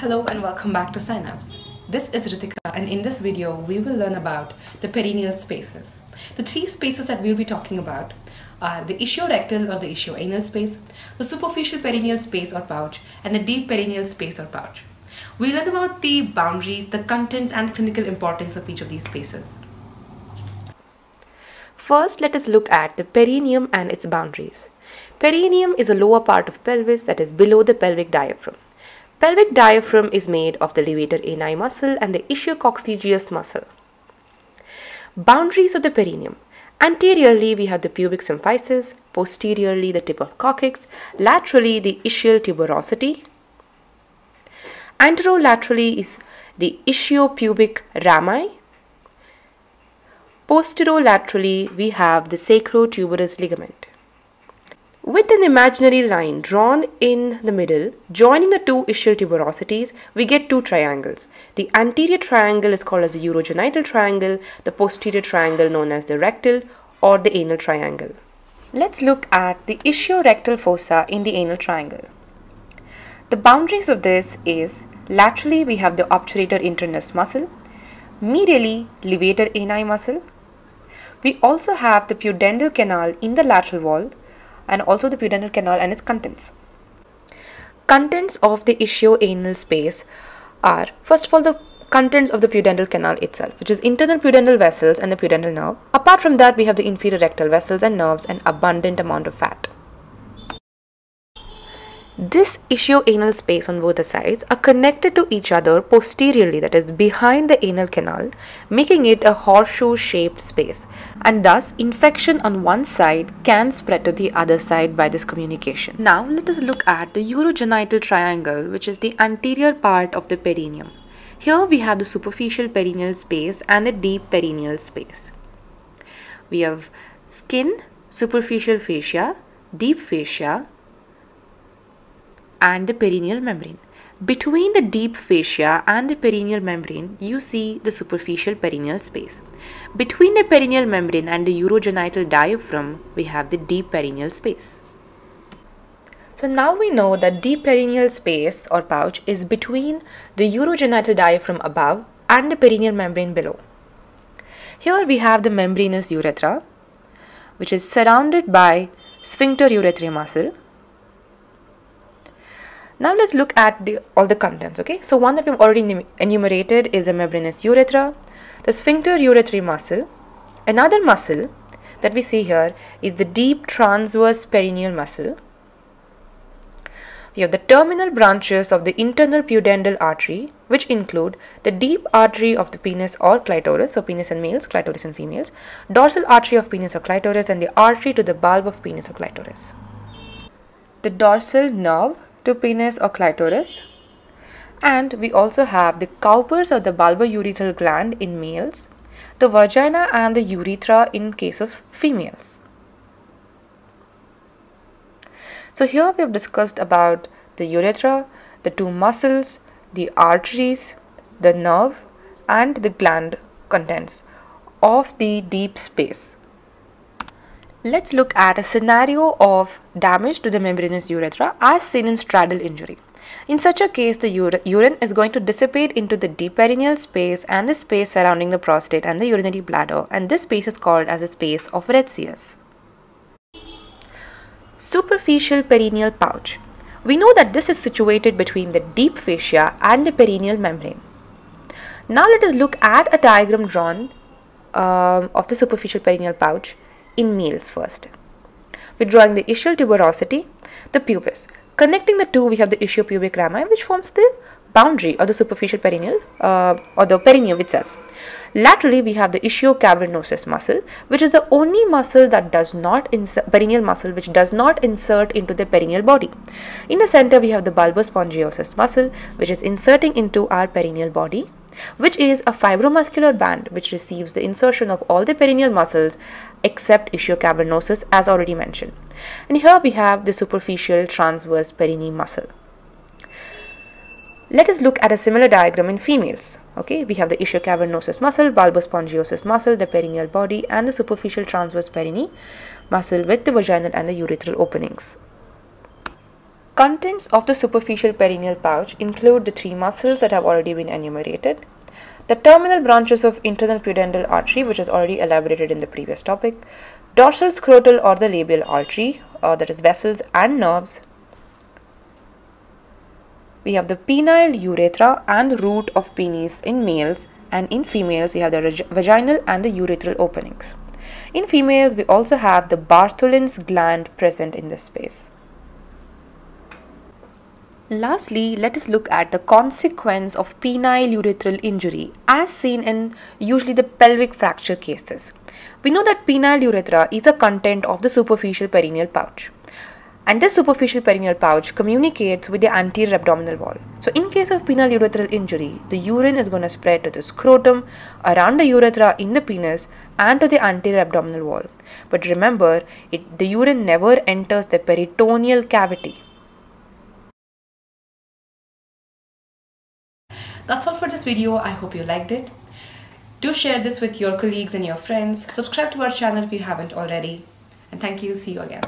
Hello and welcome back to Synapse. This is Ritika and in this video we will learn about the perineal spaces. The three spaces that we'll be talking about are the ischiorectal or the ischioanal space, the superficial perineal space or pouch and the deep perineal space or pouch. We'll learn about the boundaries, the contents and the clinical importance of each of these spaces. First, let us look at the perineum and its boundaries. Perineum is a lower part of pelvis that is below the pelvic diaphragm. Pelvic diaphragm is made of the levator ani muscle and the ischio-coccygeus muscle. Boundaries of the perineum. Anteriorly, we have the pubic symphysis, posteriorly the tip of coccyx, laterally the ischial tuberosity. Anterolaterally is the ischiopubic rami. Posterolaterally, we have the sacrotuberous ligament. With an imaginary line drawn in the middle, joining the two ischial tuberosities, we get two triangles. The anterior triangle is called as the urogenital triangle, the posterior triangle known as the rectal or the anal triangle. Let's look at the ischiorectal fossa in the anal triangle. The boundaries of this is laterally we have the obturator internus muscle, medially levator ani muscle. We also have the pudendal canal in the lateral wall and also the pudendal canal and its contents. Contents of the ischioanal space are first of all the contents of the pudendal canal itself, which is internal pudendal vessels and the pudendal nerve. Apart from that, we have the inferior rectal vessels and nerves and abundant amount of fat. This ischioanal space on both the sides are connected to each other posteriorly that is behind the anal canal making it a horseshoe shaped space and thus infection on one side can spread to the other side by this communication. Now let us look at the urogenital triangle which is the anterior part of the perineum. Here we have the superficial perineal space and the deep perineal space. We have skin, superficial fascia, deep fascia, and the perineal membrane. Between the deep fascia and the perineal membrane, you see the superficial perineal space. Between the perineal membrane and the urogenital diaphragm, we have the deep perineal space. So now we know that deep perineal space or pouch is between the urogenital diaphragm above and the perineal membrane below. Here we have the membranous urethra, which is surrounded by sphincter urethrae muscle now let's look at the, all the contents, okay? So one that we've already enumerated is the membranous urethra, the sphincter urethral muscle. Another muscle that we see here is the deep transverse perineal muscle. We have the terminal branches of the internal pudendal artery, which include the deep artery of the penis or clitoris, so penis in males, clitoris in females, dorsal artery of penis or clitoris, and the artery to the bulb of penis or clitoris. The dorsal nerve to penis or clitoris. And we also have the Cowper's or the bulbourethral gland in males, the vagina and the urethra in case of females. So here we have discussed about the urethra, the two muscles, the arteries, the nerve and the gland contents of the deep space. Let's look at a scenario of damage to the membranous urethra as seen in straddle injury. In such a case, the urine is going to dissipate into the deep perineal space and the space surrounding the prostate and the urinary bladder and this space is called as a space of Retzius. Superficial perineal pouch. We know that this is situated between the deep fascia and the perineal membrane. Now let us look at a diagram drawn um, of the superficial perineal pouch in males first. We're drawing the ischial tuberosity, the pubis. Connecting the two, we have the ischiopubic rami, which forms the boundary of the superficial perineal uh, or the perineum itself. Laterally, we have the ischiocavernosus muscle, which is the only muscle that does not insert, perineal muscle, which does not insert into the perineal body. In the center, we have the bulbospongiosus muscle, which is inserting into our perineal body which is a fibromuscular band which receives the insertion of all the perineal muscles except ischiocavernosus as already mentioned. And here we have the superficial transverse perineal muscle. Let us look at a similar diagram in females. Okay, we have the ischiocavernosus muscle, bulbospongiosus muscle, the perineal body and the superficial transverse perineal muscle with the vaginal and the urethral openings. Contents of the superficial perineal pouch include the three muscles that have already been enumerated, the terminal branches of internal pudendal artery, which is already elaborated in the previous topic, dorsal scrotal or the labial artery, uh, that is vessels and nerves. We have the penile urethra and root of penis in males and in females we have the vaginal and the urethral openings. In females we also have the Bartholin's gland present in this space. Lastly, let us look at the consequence of penile urethral injury as seen in usually the pelvic fracture cases. We know that penile urethra is a content of the superficial perineal pouch and this superficial perineal pouch communicates with the anterior abdominal wall. So in case of penile urethral injury, the urine is going to spread to the scrotum, around the urethra in the penis and to the anterior abdominal wall. But remember, it, the urine never enters the peritoneal cavity. That's all for this video. I hope you liked it. Do share this with your colleagues and your friends. Subscribe to our channel if you haven't already. And thank you. See you again.